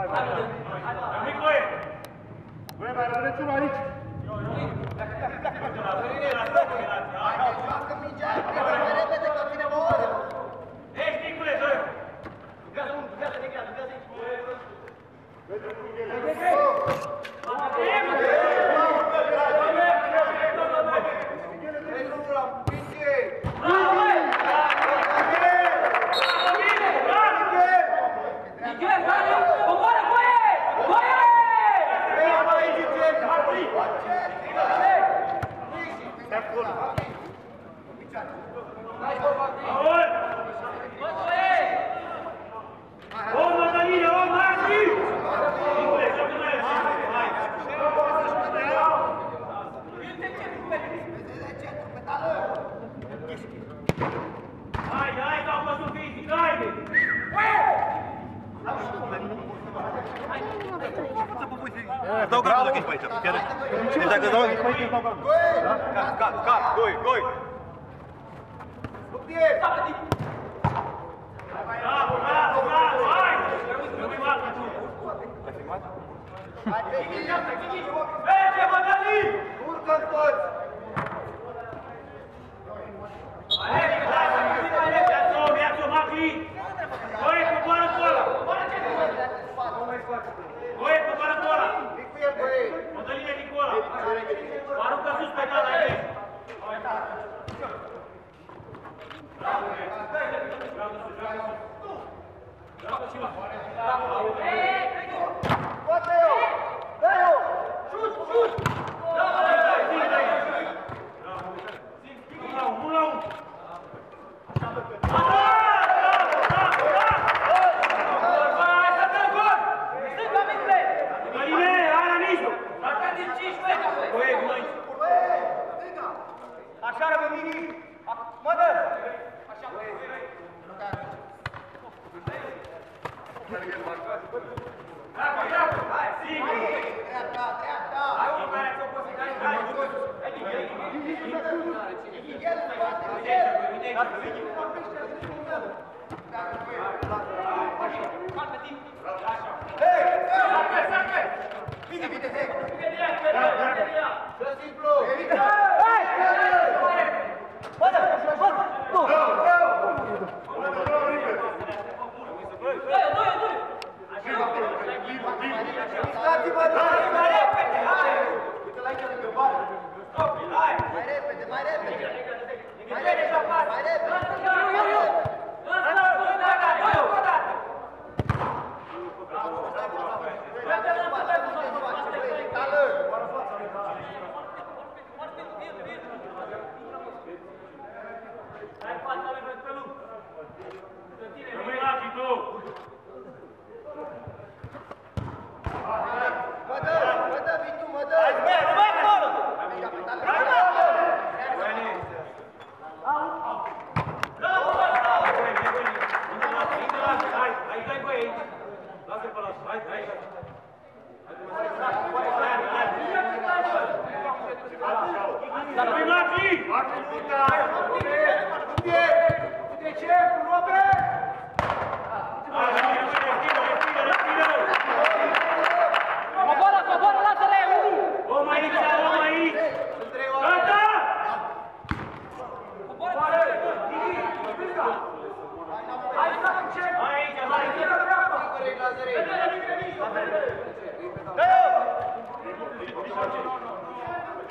Nicoe! Băi, mai rămâneți unul aici! Joacă mingea, mai repede, că vine o oră. Ești, Nicule, doi! Ducează unul, ducează de gheață, ducează aici. Aol! Dá o gol aqui, pai. Ele tá gol aqui, pai. Gol! Gol! Gol! Gol! Bravo, bravo, bravo, vai! Vai filmar? Vai, tem que ir, tem que ir! Ei, levanta ali! Curtam todos! Vai, vai, vai, vai, vai!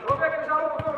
Człowiek żałoby to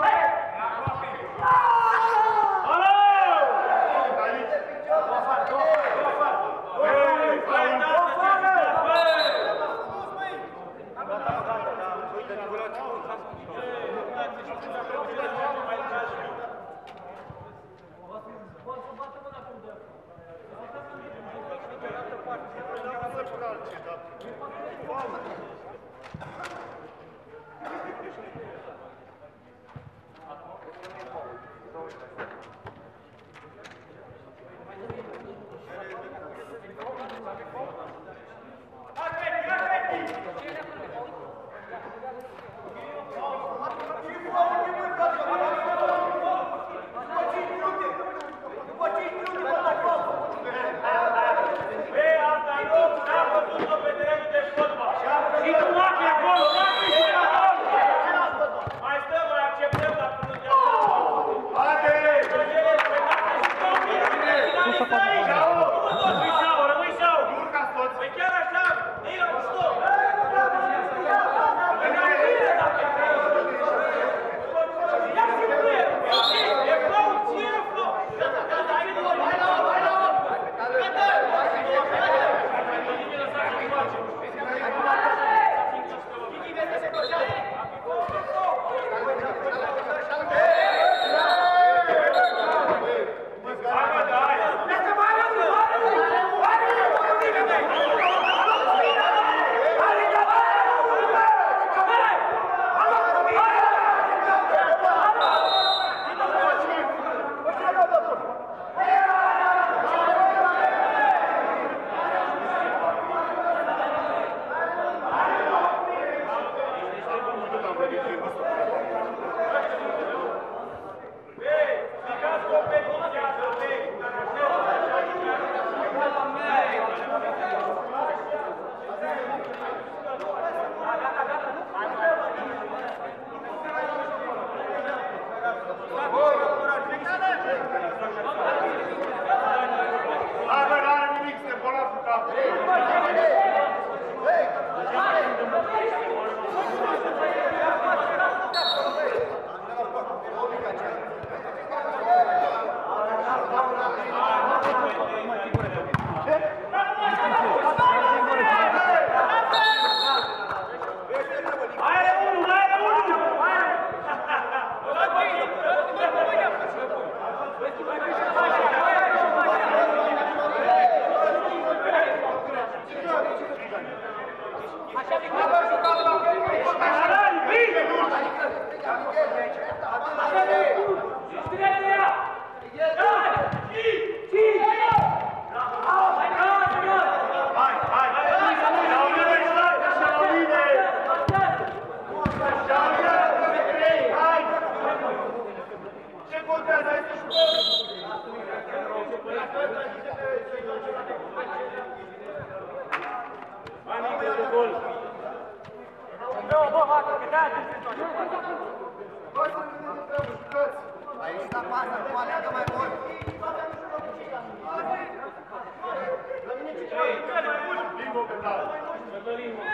socialismo.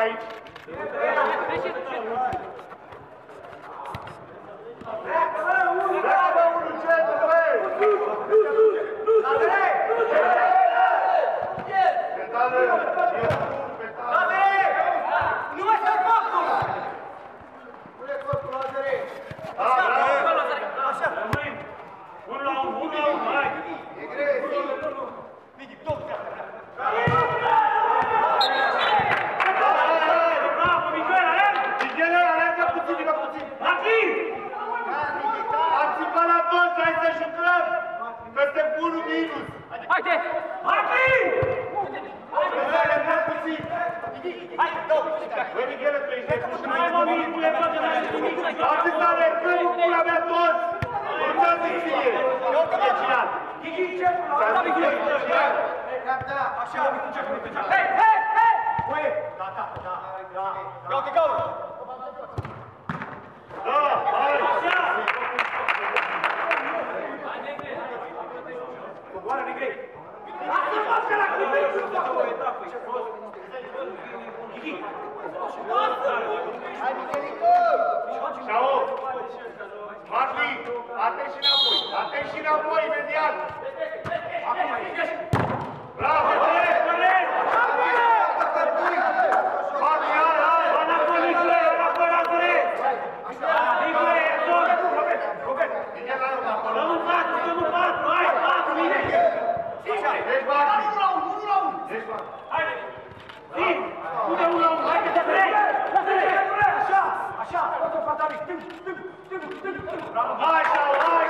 right minus! Haide! Martin! Hai, mai puțin! Hai, două! Măringhele, tu ești necușit! Hai, mă, minule, bă, de la ei! Atâta de când pula mea toți! Uitați-i ție! Eu că m-am cirat! Gigi, ce pula? Da, Gigi! Da, așa, am început! Hei, hei, hei! Băi, da, da, da, da, da! Ia uite, gaură! Haide! Vin! Pune una, una, hai că te treci! Lasă-te că Așa! Așa! Fă-te fatalist! Stâng, stâng, stâng, stâng, stâng! Bravo! Așa, așa!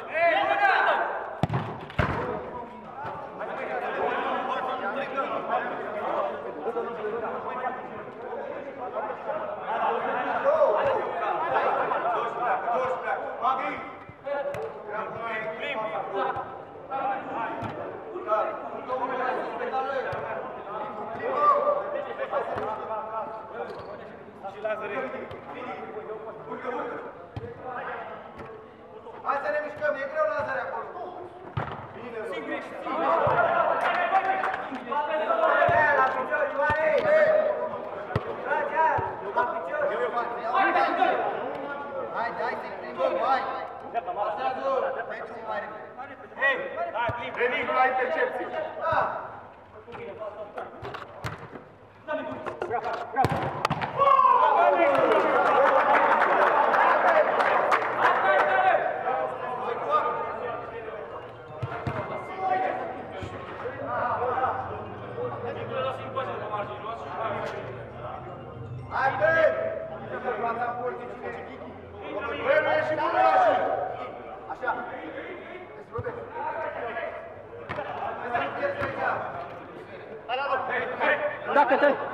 कहते हैं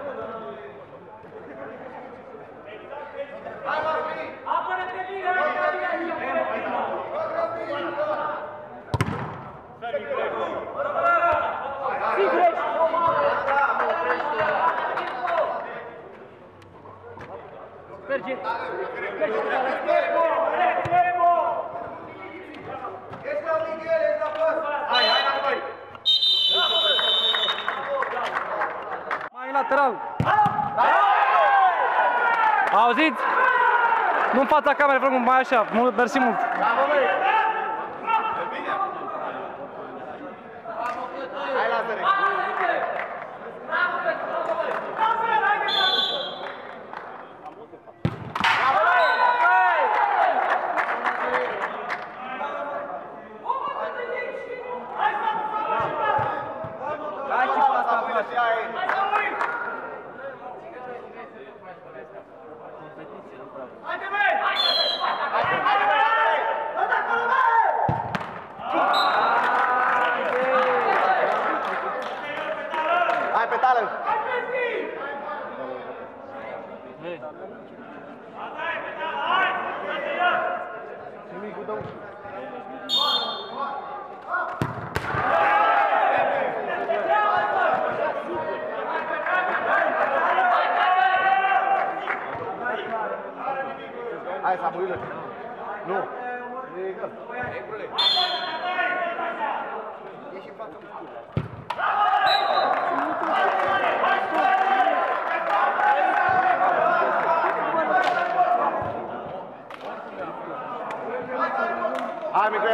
Thank you. Auziți? Nu în fața camerei, vă rog, mai așa, mult, mersi mult! Bravo,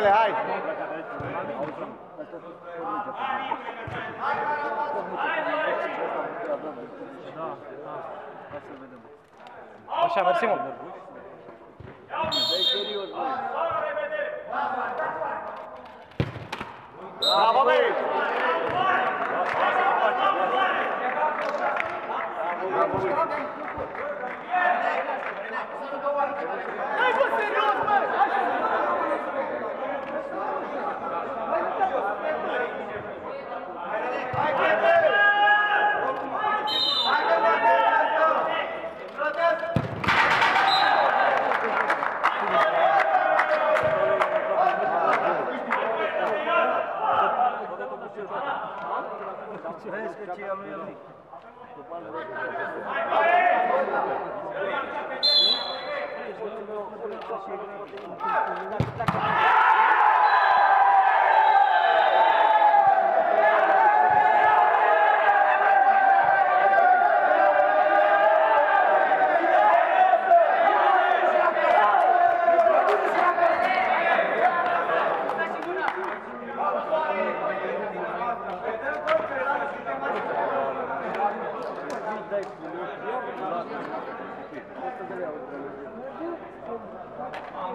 Hai, Michele, hai! Așa, mersi mult! Bravo, băi! Hai, Thank you.